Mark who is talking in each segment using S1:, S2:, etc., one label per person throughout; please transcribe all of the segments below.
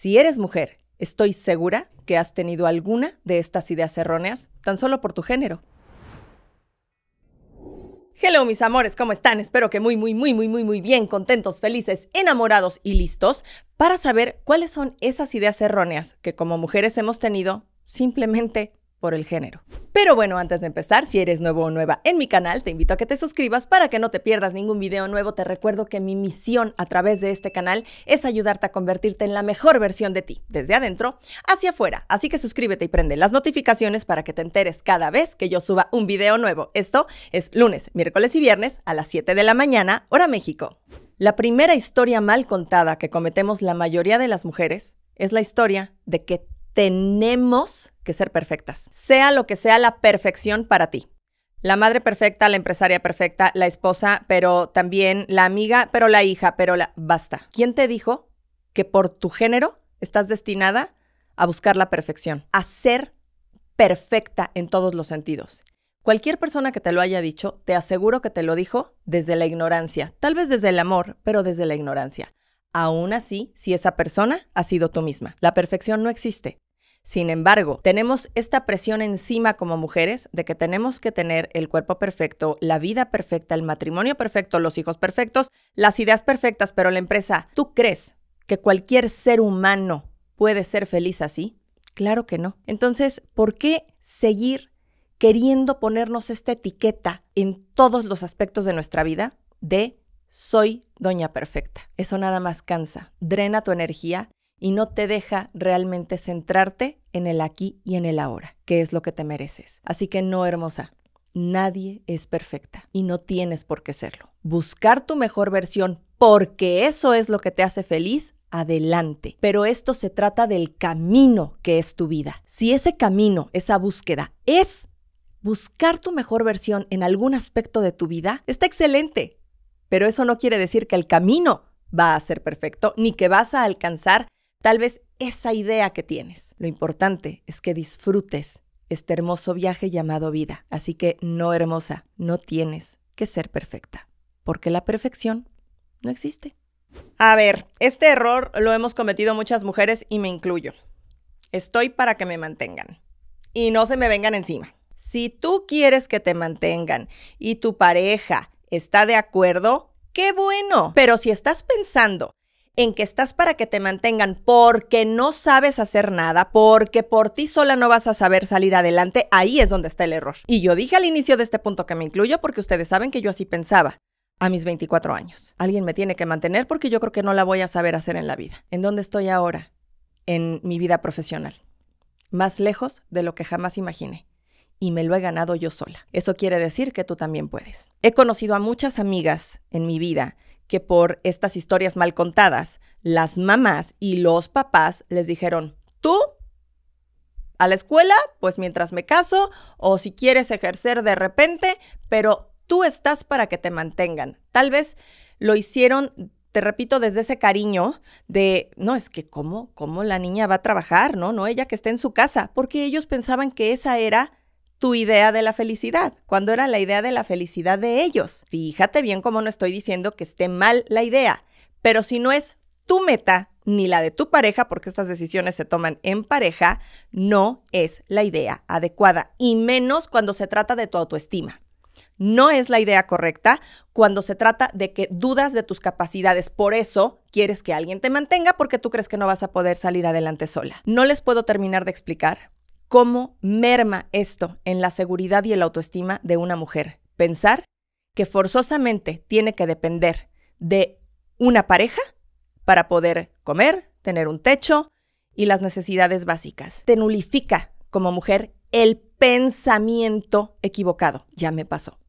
S1: Si eres mujer, estoy segura que has tenido alguna de estas ideas erróneas tan solo por tu género. Hello mis amores, ¿cómo están? Espero que muy, muy, muy, muy, muy, muy bien, contentos, felices, enamorados y listos para saber cuáles son esas ideas erróneas que como mujeres hemos tenido simplemente por el género. Pero bueno, antes de empezar, si eres nuevo o nueva en mi canal, te invito a que te suscribas para que no te pierdas ningún video nuevo. Te recuerdo que mi misión a través de este canal es ayudarte a convertirte en la mejor versión de ti, desde adentro hacia afuera. Así que suscríbete y prende las notificaciones para que te enteres cada vez que yo suba un video nuevo. Esto es lunes, miércoles y viernes a las 7 de la mañana, hora México. La primera historia mal contada que cometemos la mayoría de las mujeres es la historia de que tenemos que ser perfectas, sea lo que sea la perfección para ti. La madre perfecta, la empresaria perfecta, la esposa, pero también la amiga, pero la hija, pero la... Basta. ¿Quién te dijo que por tu género estás destinada a buscar la perfección, a ser perfecta en todos los sentidos? Cualquier persona que te lo haya dicho, te aseguro que te lo dijo desde la ignorancia, tal vez desde el amor, pero desde la ignorancia. Aún así, si esa persona ha sido tú misma. La perfección no existe. Sin embargo, tenemos esta presión encima como mujeres de que tenemos que tener el cuerpo perfecto, la vida perfecta, el matrimonio perfecto, los hijos perfectos, las ideas perfectas, pero la empresa, ¿tú crees que cualquier ser humano puede ser feliz así? Claro que no. Entonces, ¿por qué seguir queriendo ponernos esta etiqueta en todos los aspectos de nuestra vida de soy doña perfecta? Eso nada más cansa, drena tu energía y no te deja realmente centrarte en el aquí y en el ahora, que es lo que te mereces. Así que no, hermosa, nadie es perfecta y no tienes por qué serlo. Buscar tu mejor versión porque eso es lo que te hace feliz, adelante. Pero esto se trata del camino que es tu vida. Si ese camino, esa búsqueda es buscar tu mejor versión en algún aspecto de tu vida, está excelente. Pero eso no quiere decir que el camino va a ser perfecto, ni que vas a alcanzar tal vez esa idea que tienes. Lo importante es que disfrutes este hermoso viaje llamado vida. Así que no hermosa, no tienes que ser perfecta, porque la perfección no existe. A ver, este error lo hemos cometido muchas mujeres y me incluyo. Estoy para que me mantengan y no se me vengan encima. Si tú quieres que te mantengan y tu pareja está de acuerdo, qué bueno. Pero si estás pensando en que estás para que te mantengan porque no sabes hacer nada, porque por ti sola no vas a saber salir adelante, ahí es donde está el error. Y yo dije al inicio de este punto que me incluyo porque ustedes saben que yo así pensaba. A mis 24 años. Alguien me tiene que mantener porque yo creo que no la voy a saber hacer en la vida. ¿En dónde estoy ahora? En mi vida profesional. Más lejos de lo que jamás imaginé y me lo he ganado yo sola. Eso quiere decir que tú también puedes. He conocido a muchas amigas en mi vida que por estas historias mal contadas, las mamás y los papás les dijeron, tú a la escuela, pues mientras me caso, o si quieres ejercer de repente, pero tú estás para que te mantengan. Tal vez lo hicieron te repito, desde ese cariño de, no, es que cómo, cómo la niña va a trabajar, ¿no? No ella que esté en su casa, porque ellos pensaban que esa era tu idea de la felicidad, cuando era la idea de la felicidad de ellos. Fíjate bien cómo no estoy diciendo que esté mal la idea, pero si no es tu meta ni la de tu pareja, porque estas decisiones se toman en pareja, no es la idea adecuada, y menos cuando se trata de tu autoestima. No es la idea correcta cuando se trata de que dudas de tus capacidades. Por eso quieres que alguien te mantenga porque tú crees que no vas a poder salir adelante sola. No les puedo terminar de explicar cómo merma esto en la seguridad y el autoestima de una mujer. Pensar que forzosamente tiene que depender de una pareja para poder comer, tener un techo y las necesidades básicas. Te nulifica como mujer el pensamiento equivocado. Ya me pasó.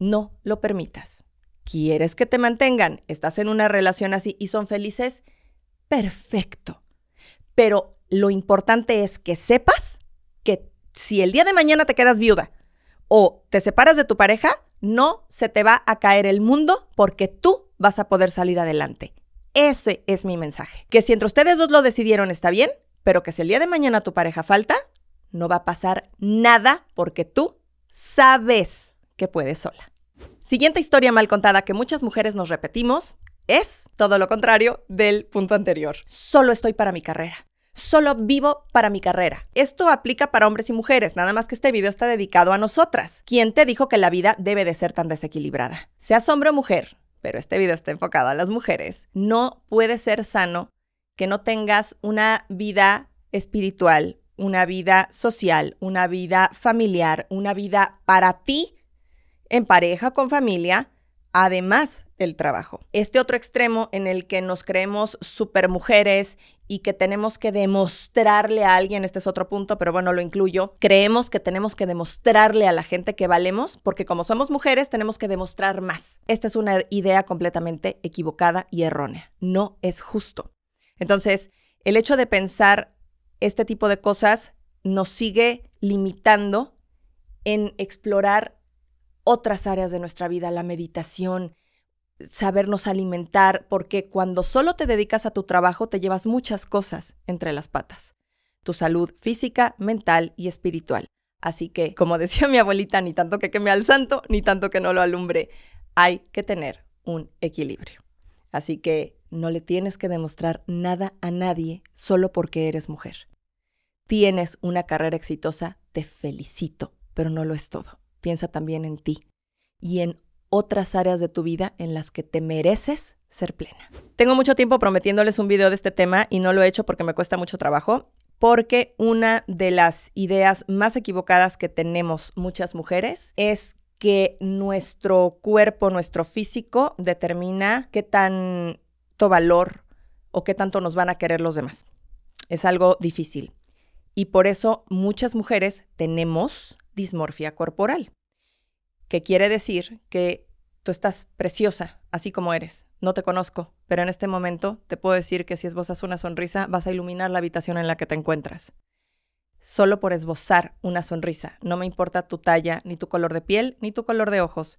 S1: No lo permitas. ¿Quieres que te mantengan? ¿Estás en una relación así y son felices? Perfecto. Pero lo importante es que sepas que si el día de mañana te quedas viuda o te separas de tu pareja, no se te va a caer el mundo porque tú vas a poder salir adelante. Ese es mi mensaje. Que si entre ustedes dos lo decidieron está bien, pero que si el día de mañana tu pareja falta, no va a pasar nada porque tú sabes que puedes sola. Siguiente historia mal contada que muchas mujeres nos repetimos es todo lo contrario del punto anterior. Solo estoy para mi carrera. Solo vivo para mi carrera. Esto aplica para hombres y mujeres, nada más que este video está dedicado a nosotras. ¿Quién te dijo que la vida debe de ser tan desequilibrada? Seas hombre o mujer, pero este video está enfocado a las mujeres. No puede ser sano que no tengas una vida espiritual, una vida social, una vida familiar, una vida para ti, en pareja, con familia, además del trabajo. Este otro extremo en el que nos creemos super mujeres y que tenemos que demostrarle a alguien, este es otro punto, pero bueno, lo incluyo, creemos que tenemos que demostrarle a la gente que valemos porque como somos mujeres tenemos que demostrar más. Esta es una idea completamente equivocada y errónea. No es justo. Entonces, el hecho de pensar este tipo de cosas nos sigue limitando en explorar otras áreas de nuestra vida, la meditación, sabernos alimentar, porque cuando solo te dedicas a tu trabajo te llevas muchas cosas entre las patas. Tu salud física, mental y espiritual. Así que, como decía mi abuelita, ni tanto que queme al santo, ni tanto que no lo alumbre. Hay que tener un equilibrio. Así que no le tienes que demostrar nada a nadie solo porque eres mujer. Tienes una carrera exitosa, te felicito, pero no lo es todo piensa también en ti y en otras áreas de tu vida en las que te mereces ser plena. Tengo mucho tiempo prometiéndoles un video de este tema y no lo he hecho porque me cuesta mucho trabajo, porque una de las ideas más equivocadas que tenemos muchas mujeres es que nuestro cuerpo, nuestro físico determina qué tanto valor o qué tanto nos van a querer los demás. Es algo difícil. Y por eso muchas mujeres tenemos dismorfia corporal, que quiere decir que tú estás preciosa, así como eres. No te conozco, pero en este momento te puedo decir que si esbozas una sonrisa, vas a iluminar la habitación en la que te encuentras. Solo por esbozar una sonrisa. No me importa tu talla, ni tu color de piel, ni tu color de ojos.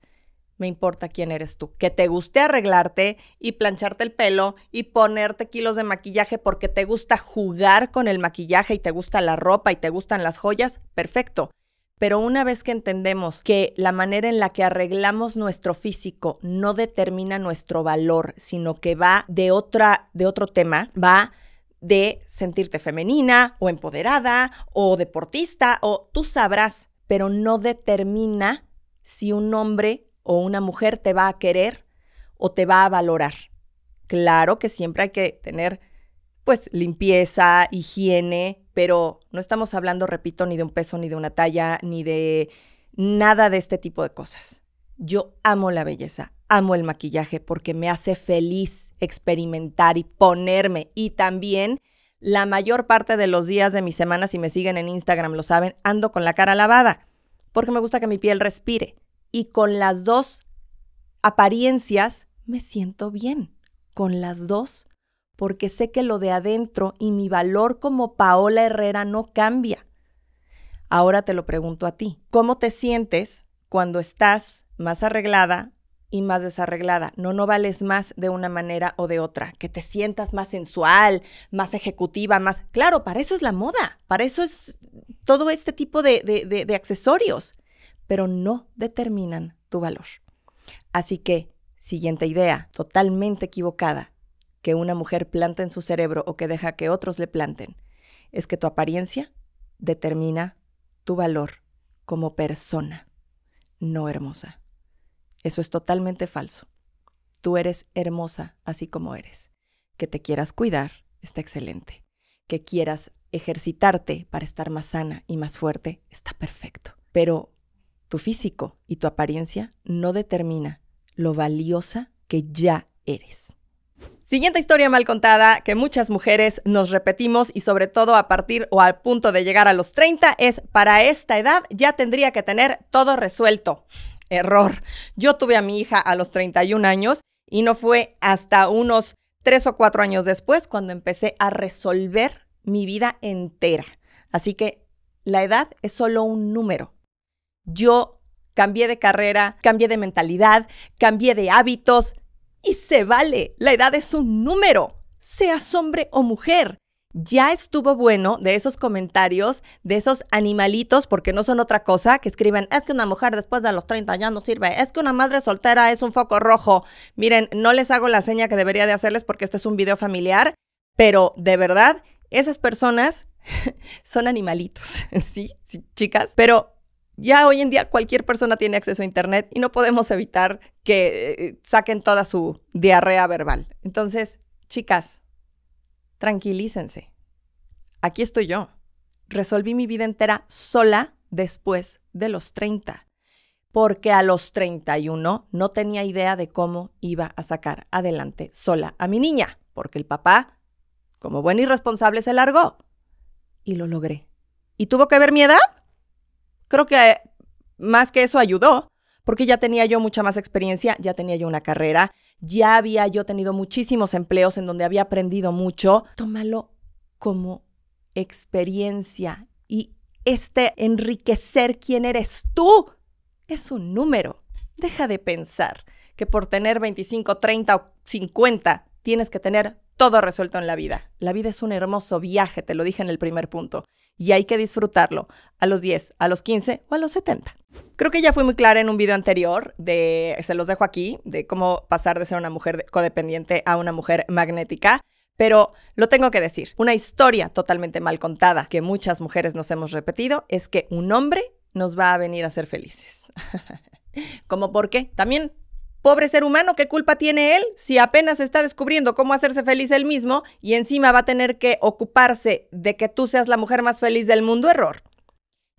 S1: Me importa quién eres tú. Que te guste arreglarte y plancharte el pelo y ponerte kilos de maquillaje porque te gusta jugar con el maquillaje y te gusta la ropa y te gustan las joyas, perfecto. Pero una vez que entendemos que la manera en la que arreglamos nuestro físico no determina nuestro valor, sino que va de otra de otro tema, va de sentirte femenina o empoderada o deportista o tú sabrás, pero no determina si un hombre o una mujer te va a querer o te va a valorar. Claro que siempre hay que tener pues limpieza, higiene, pero no estamos hablando, repito, ni de un peso, ni de una talla, ni de nada de este tipo de cosas. Yo amo la belleza, amo el maquillaje porque me hace feliz experimentar y ponerme. Y también la mayor parte de los días de mi semana, si me siguen en Instagram lo saben, ando con la cara lavada porque me gusta que mi piel respire. Y con las dos apariencias me siento bien. Con las dos porque sé que lo de adentro y mi valor como Paola Herrera no cambia. Ahora te lo pregunto a ti, ¿cómo te sientes cuando estás más arreglada y más desarreglada? No, no vales más de una manera o de otra, que te sientas más sensual, más ejecutiva, más... Claro, para eso es la moda, para eso es todo este tipo de, de, accesorios, pero no determinan tu valor. Así que, siguiente idea, totalmente equivocada que una mujer planta en su cerebro o que deja que otros le planten, es que tu apariencia determina tu valor como persona, no hermosa. Eso es totalmente falso. Tú eres hermosa así como eres. Que te quieras cuidar está excelente. Que quieras ejercitarte para estar más sana y más fuerte está perfecto. Pero tu físico y tu apariencia no determina lo valiosa que ya eres. Siguiente historia mal contada que muchas mujeres nos repetimos y sobre todo a partir o al punto de llegar a los 30 es para esta edad ya tendría que tener todo resuelto. Error. Yo tuve a mi hija a los 31 años y no fue hasta unos 3 o 4 años después cuando empecé a resolver mi vida entera. Así que la edad es solo un número. Yo cambié de carrera, cambié de mentalidad, cambié de hábitos, y se vale, la edad es un número, seas hombre o mujer. ya estuvo bueno de esos comentarios, de esos animalitos, porque no son otra cosa, que escriben, es que una mujer después de los 30 ya no sirve, es que una madre soltera es un foco rojo. Miren, no les hago la seña que debería de hacerles porque este es un video familiar, pero de verdad, esas personas son animalitos, ¿sí? sí, chicas, pero ya hoy en día cualquier persona tiene acceso a Internet y no podemos evitar que eh, saquen toda su diarrea verbal. Entonces, chicas, tranquilícense. Aquí estoy yo. Resolví mi vida entera sola después de los 30, porque a los 31 no tenía idea de cómo iba a sacar adelante sola a mi niña, porque el papá, como buen irresponsable, se largó. Y lo logré. ¿Y tuvo que ver mi edad? Creo que más que eso ayudó, porque ya tenía yo mucha más experiencia, ya tenía yo una carrera, ya había yo tenido muchísimos empleos en donde había aprendido mucho. Tómalo como experiencia y este enriquecer quién eres tú es un número. Deja de pensar que por tener 25, 30 o 50 tienes que tener todo resuelto en la vida. La vida es un hermoso viaje, te lo dije en el primer punto, y hay que disfrutarlo a los 10, a los 15 o a los 70. Creo que ya fui muy clara en un video anterior, de, se los dejo aquí, de cómo pasar de ser una mujer codependiente a una mujer magnética. Pero lo tengo que decir, una historia totalmente mal contada que muchas mujeres nos hemos repetido es que un hombre nos va a venir a ser felices. ¿Cómo por qué? También Pobre ser humano, ¿qué culpa tiene él si apenas está descubriendo cómo hacerse feliz él mismo y encima va a tener que ocuparse de que tú seas la mujer más feliz del mundo? Error.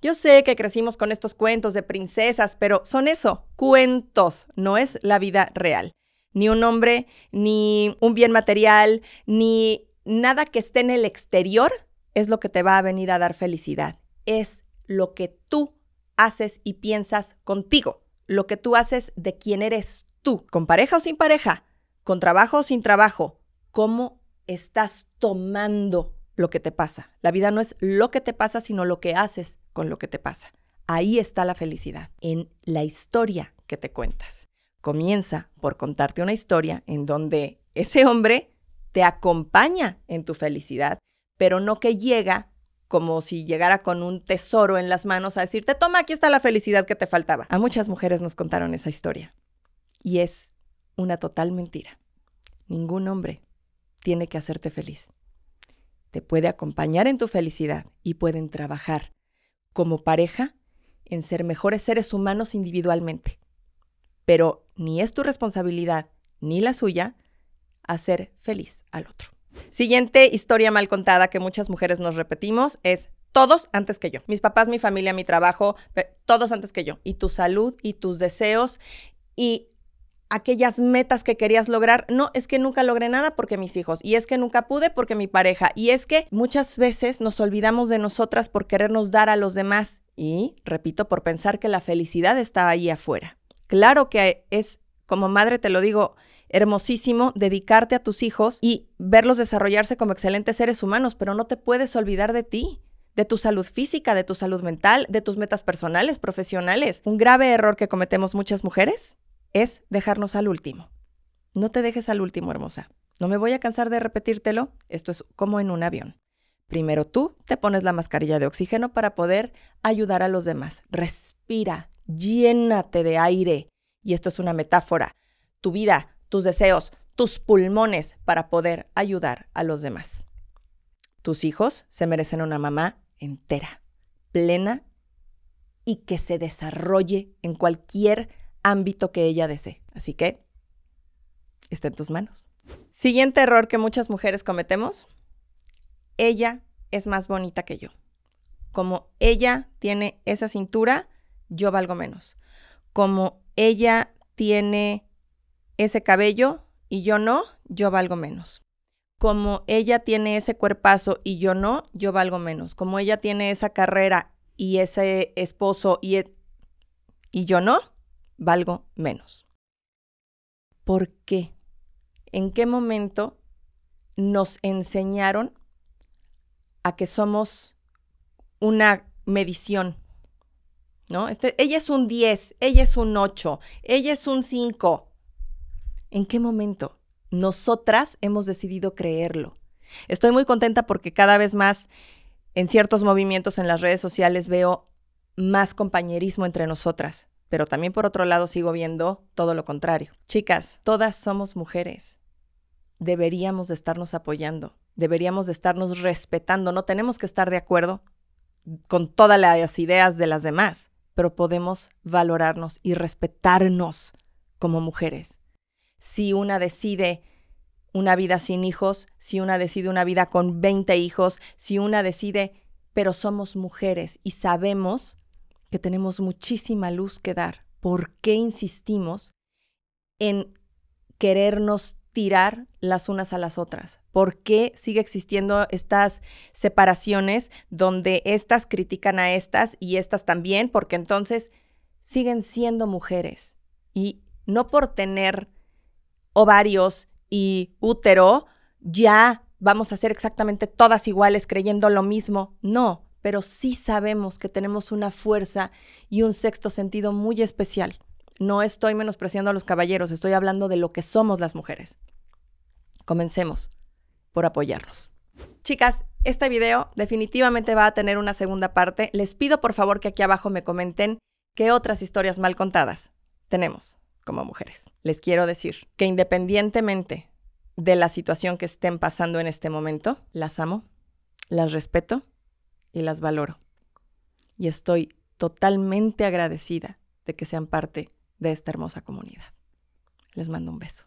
S1: Yo sé que crecimos con estos cuentos de princesas, pero son eso, cuentos, no es la vida real. Ni un hombre, ni un bien material, ni nada que esté en el exterior es lo que te va a venir a dar felicidad. Es lo que tú haces y piensas contigo, lo que tú haces de quién eres tú, con pareja o sin pareja, con trabajo o sin trabajo, cómo estás tomando lo que te pasa. La vida no es lo que te pasa, sino lo que haces con lo que te pasa. Ahí está la felicidad, en la historia que te cuentas. Comienza por contarte una historia en donde ese hombre te acompaña en tu felicidad, pero no que llega como si llegara con un tesoro en las manos a decirte, toma, aquí está la felicidad que te faltaba. A muchas mujeres nos contaron esa historia. Y es una total mentira. Ningún hombre tiene que hacerte feliz. Te puede acompañar en tu felicidad y pueden trabajar como pareja en ser mejores seres humanos individualmente. Pero ni es tu responsabilidad ni la suya hacer feliz al otro. Siguiente historia mal contada que muchas mujeres nos repetimos es todos antes que yo. Mis papás, mi familia, mi trabajo, todos antes que yo. Y tu salud y tus deseos y aquellas metas que querías lograr. No, es que nunca logré nada porque mis hijos. Y es que nunca pude porque mi pareja. Y es que muchas veces nos olvidamos de nosotras por querernos dar a los demás. Y, repito, por pensar que la felicidad está ahí afuera. Claro que es, como madre te lo digo, hermosísimo dedicarte a tus hijos y verlos desarrollarse como excelentes seres humanos, pero no te puedes olvidar de ti de tu salud física, de tu salud mental, de tus metas personales, profesionales. Un grave error que cometemos muchas mujeres es dejarnos al último. No te dejes al último, hermosa. No me voy a cansar de repetírtelo. Esto es como en un avión. Primero tú te pones la mascarilla de oxígeno para poder ayudar a los demás. Respira, llénate de aire. Y esto es una metáfora. Tu vida, tus deseos, tus pulmones para poder ayudar a los demás. Tus hijos se merecen una mamá entera, plena y que se desarrolle en cualquier ámbito que ella desee. Así que está en tus manos. Siguiente error que muchas mujeres cometemos. Ella es más bonita que yo. Como ella tiene esa cintura, yo valgo menos. Como ella tiene ese cabello y yo no, yo valgo menos. Como ella tiene ese cuerpazo y yo no, yo valgo menos. Como ella tiene esa carrera y ese esposo y, e, y yo no, valgo menos. ¿Por qué? ¿En qué momento nos enseñaron a que somos una medición? ¿No? Este, ella es un 10, ella es un 8, ella es un 5. ¿En qué momento? Nosotras hemos decidido creerlo. Estoy muy contenta porque cada vez más en ciertos movimientos en las redes sociales veo más compañerismo entre nosotras, pero también por otro lado sigo viendo todo lo contrario. Chicas, todas somos mujeres. Deberíamos de estarnos apoyando, deberíamos de estarnos respetando, no tenemos que estar de acuerdo con todas las ideas de las demás, pero podemos valorarnos y respetarnos como mujeres. Si una decide una vida sin hijos, si una decide una vida con 20 hijos, si una decide, pero somos mujeres y sabemos que tenemos muchísima luz que dar. ¿Por qué insistimos en querernos tirar las unas a las otras? ¿Por qué sigue existiendo estas separaciones donde estas critican a estas y estas también? Porque entonces siguen siendo mujeres y no por tener ovarios y útero ya vamos a ser exactamente todas iguales creyendo lo mismo. No, pero sí sabemos que tenemos una fuerza y un sexto sentido muy especial. No estoy menospreciando a los caballeros, estoy hablando de lo que somos las mujeres. Comencemos por apoyarnos. Chicas, este video definitivamente va a tener una segunda parte. Les pido por favor que aquí abajo me comenten qué otras historias mal contadas tenemos como mujeres. Les quiero decir que independientemente de la situación que estén pasando en este momento, las amo, las respeto y las valoro. Y estoy totalmente agradecida de que sean parte de esta hermosa comunidad. Les mando un beso.